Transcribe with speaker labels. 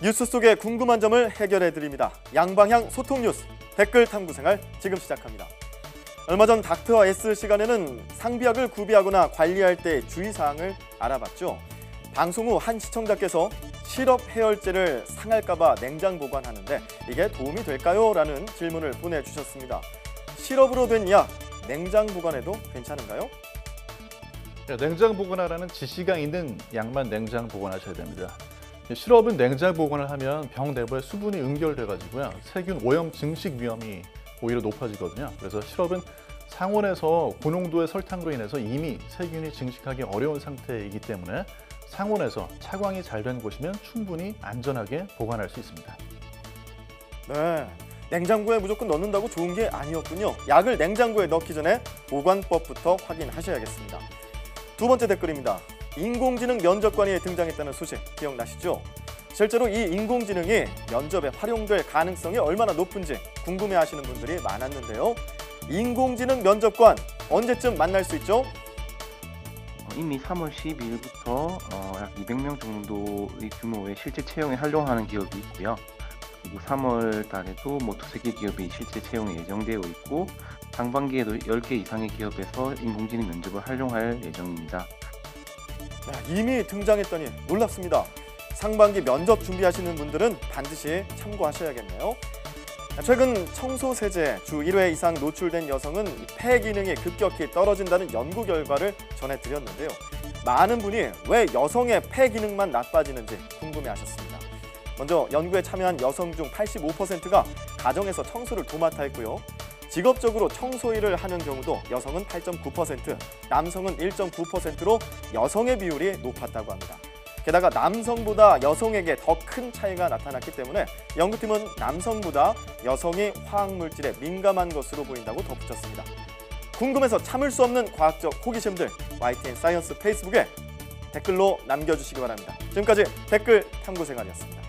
Speaker 1: 뉴스 속의 궁금한 점을 해결해 드립니다. 양방향 소통 뉴스 댓글 탐구 생활 지금 시작합니다. 얼마 전 닥터 S 시간에는 상비약을 구비하거나 관리할 때 주의 사항을 알아봤죠. 방송 후 한 시청자께서 시럽 해열제를 상할까봐 냉장 보관하는데 이게 도움이 될까요? 라는 질문을 보내주셨습니다. 시럽으로 된 약 냉장 보관해도 괜찮은가요?
Speaker 2: 네, 냉장 보관하라는 지시가 있는 약만 냉장 보관하셔야 됩니다. 시럽은 냉장 보관을 하면 병 내부에 수분이 응결돼 가지고요 세균 오염 증식 위험이 오히려 높아지거든요. 그래서 시럽은 상온에서 고농도의 설탕으로 인해서 이미 세균이 증식하기 어려운 상태이기 때문에 상온에서 차광이 잘 된 곳이면 충분히 안전하게 보관할 수 있습니다.
Speaker 1: 네. 냉장고에 무조건 넣는다고 좋은 게 아니었군요. 약을 냉장고에 넣기 전에 보관법부터 확인하셔야겠습니다. 두 번째 댓글입니다. 인공지능 면접관이 등장했다는 소식 기억나시죠? 실제로 이 인공지능이 면접에 활용될 가능성이 얼마나 높은지 궁금해하시는 분들이 많았는데요. 인공지능 면접관 언제쯤 만날 수 있죠?
Speaker 3: 어, 이미 3월 12일부터 어, 약 200명 정도의 규모의 실제 채용에 활용하는 기업이 있고요. 그리고 3월 달에도 뭐 두세 개 기업이 실제 채용에 예정되어 있고 상반기에도 10개 이상의 기업에서 인공지능 면접을 활용할 예정입니다.
Speaker 1: 네, 이미 등장했더니 놀랍습니다. 상반기 면접 준비하시는 분들은 반드시 참고하셔야겠네요. 최근 청소 세제 주 1회 이상 노출된 여성은 폐 기능이 급격히 떨어진다는 연구 결과를 전해드렸는데요. 많은 분이 왜 여성의 폐 기능만 나빠지는지 궁금해하셨습니다. 먼저 연구에 참여한 여성 중 85%가 가정에서 청소를 도맡아 했고요. 직업적으로 청소 일을 하는 경우도 여성은 8.9%, 남성은 1.9%로 여성의 비율이 높았다고 합니다. 게다가 남성보다 여성에게 더 큰 차이가 나타났기 때문에 연구팀은 남성보다 여성이 화학물질에 민감한 것으로 보인다고 덧붙였습니다. 궁금해서 참을 수 없는 과학적 호기심들 YTN 사이언스 페이스북에 댓글로 남겨주시기 바랍니다. 지금까지 댓글 탐구 생활이었습니다.